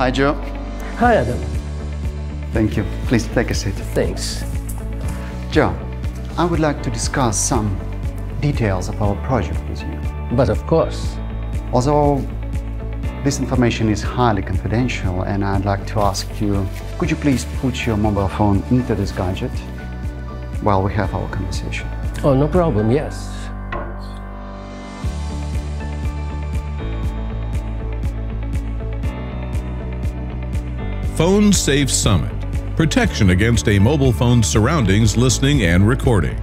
Hi, Joe. Hi, Adam. Thank you. Please take a seat. Thanks. Joe, I would like to discuss some details of our project with you. But of course. Although this information is highly confidential and I'd like to ask you, could you please put your mobile phone into this gadget while we have our conversation? Oh, no problem, yes. Phone Safe Summit protection against a mobile phone's surroundings listening and recording.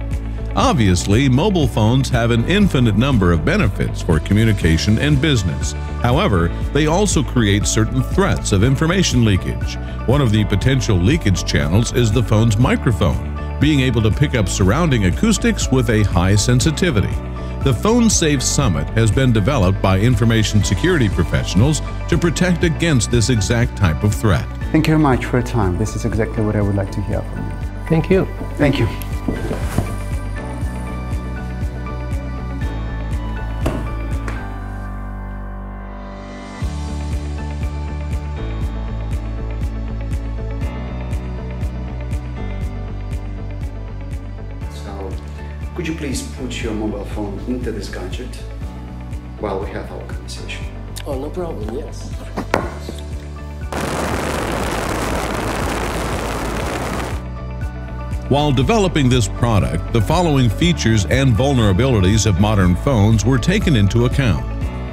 Obviously, mobile phones have an infinite number of benefits for communication and business. However, they also create certain threats of information leakage. One of the potential leakage channels is the phone's microphone, being able to pick up surrounding acoustics with a high sensitivity. The Phone Safe Summit has been developed by information security professionals to protect against this exact type of threat. Thank you very much for your time. This is exactly what I would like to hear from you. Thank you. Thank you. So, could you please put your mobile phone into this gadget while we have our conversation? Oh, no problem, yes. While developing this product, the following features and vulnerabilities of modern phones were taken into account.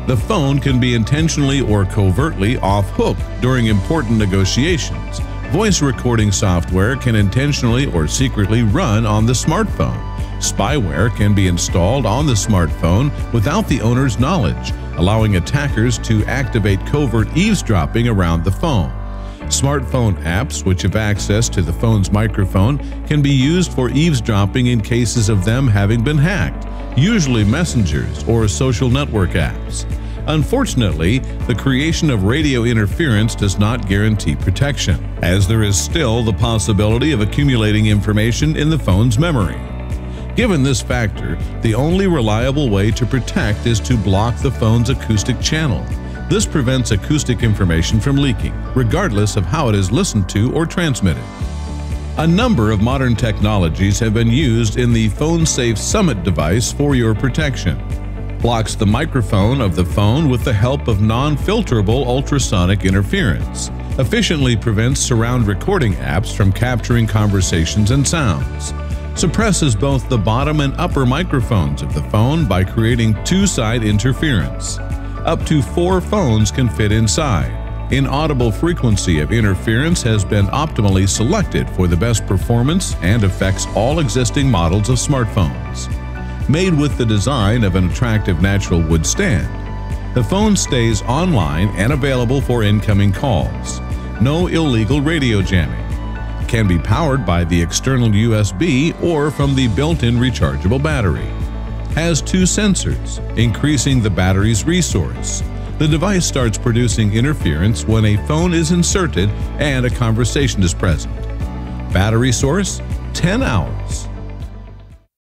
The phone can be intentionally or covertly off hook during important negotiations. Voice recording software can intentionally or secretly run on the smartphone. Spyware can be installed on the smartphone without the owner's knowledge, allowing attackers to activate covert eavesdropping around the phone. Smartphone apps, which have access to the phone's microphone, can be used for eavesdropping in cases of them having been hacked, usually messengers or social network apps. Unfortunately, the creation of radio interference does not guarantee protection, as there is still the possibility of accumulating information in the phone's memory. Given this factor, the only reliable way to protect is to block the phone's acoustic channel. This prevents acoustic information from leaking, regardless of how it is listened to or transmitted. A number of modern technologies have been used in the Phone Safe Summit device for your protection. Blocks the microphone of the phone with the help of non-filterable ultrasonic interference. Efficiently prevents surround recording apps from capturing conversations and sounds. Suppresses both the bottom and upper microphones of the phone by creating two-side interference. Up to four phones can fit inside. Inaudible frequency of interference has been optimally selected for the best performance and affects all existing models of smartphones. Made with the design of an attractive natural wood stand, the phone stays online and available for incoming calls. No illegal radio jamming. Can be powered by the external USB or from the built-in rechargeable battery has two sensors, increasing the battery's resource. The device starts producing interference when a phone is inserted and a conversation is present. Battery source 10 hours.